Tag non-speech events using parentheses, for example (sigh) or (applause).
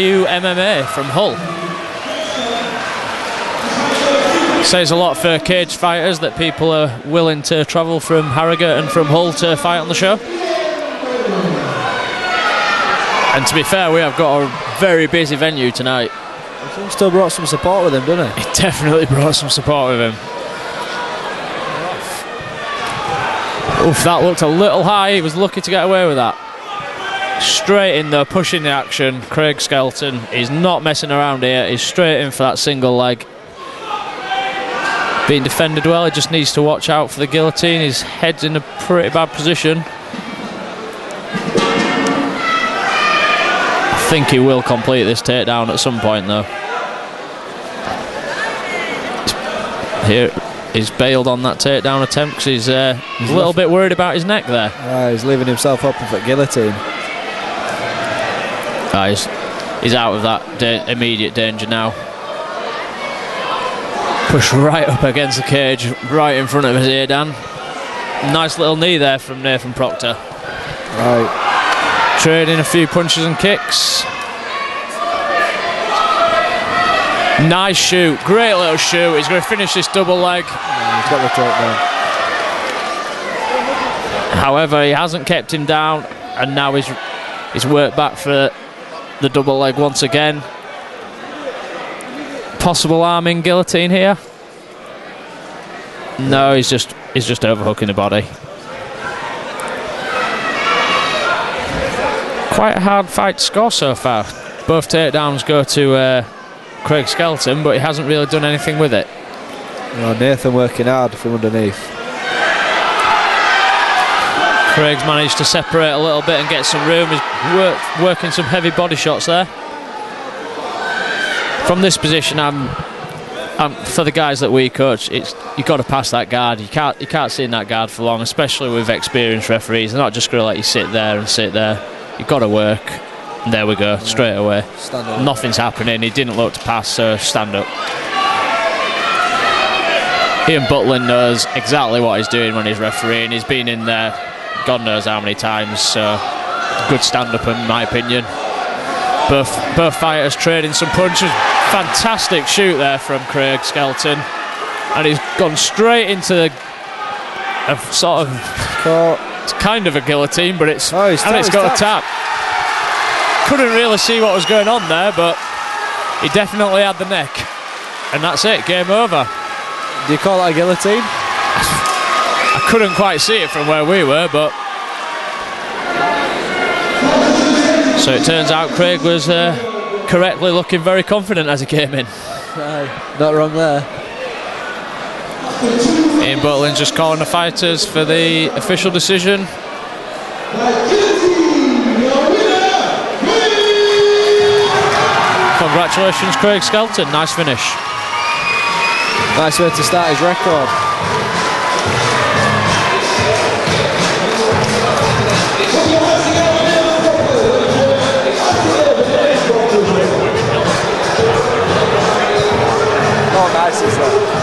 IU MMA from Hull. Says a lot for cage fighters that people are willing to travel from Harrogate and from Hull to fight on the show. And to be fair, we have got a very busy venue tonight. He still brought some support with him, didn't he? (laughs) He definitely brought some support with him. Oof, that looked a little high. He was lucky to get away with that. Straight in there, pushing the action. Craig Skelton. is not messing around here. He's straight in for that single leg. Being defended well. He just needs to watch out for the guillotine. His head's in a pretty bad position. I think he will complete this takedown at some point, though. Here, he's bailed on that takedown attempt because he's, uh, he's a little bit worried about his neck there. Ah, he's leaving himself open for guillotine. Ah, he's, he's out of that da- immediate danger now. Push right up against the cage, right in front of his ear, Dan. Nice little knee there from Nathan Procter. Right. Trading a few punches and kicks. Nice shoot, great little shoot. He's going to finish this double leg. Yeah, he's got the takedown. However, he hasn't kept him down, and now he's he's worked back for the double leg once again. Possible arm-in guillotine here. No, he's just he's just overhooking the body. Quite a hard fight to score so far. Both takedowns go to uh, Craig Skelton, but he hasn't really done anything with it. Nathan working hard from underneath. Craig's managed to separate a little bit and get some room. He's work, working some heavy body shots there. From this position, I'm, I'm for the guys that we coach. It's you got to pass that guard. You can't you can't sit in that guard for long, especially with experienced referees. They're not just going to let you sit there and sit there. You've got to work. And there we go, straight away. Stand up. Nothing's happening. He didn't look to pass, so stand up. Ian Butlin knows exactly what he's doing when he's refereeing. He's been in there God knows how many times, so good stand up in my opinion. Both both fighters trading some punches. Fantastic shoot there from Craig Skelton. And he's gone straight into the a sort of Caught. it's kind of a guillotine, but it's Oh, and it's got a tap. Couldn't really see what was going on there, but he definitely had the neck. And that's it, game over. Do you call that a guillotine? Couldn't quite see it from where we were, but. So it turns out Craig was uh, correctly looking very confident as he came in. Aye. Not wrong there. Ian Butlin's just calling the fighters for the official decision. Congratulations, Craig Skelton. Nice finish. Nice way to start his record. faixas lá.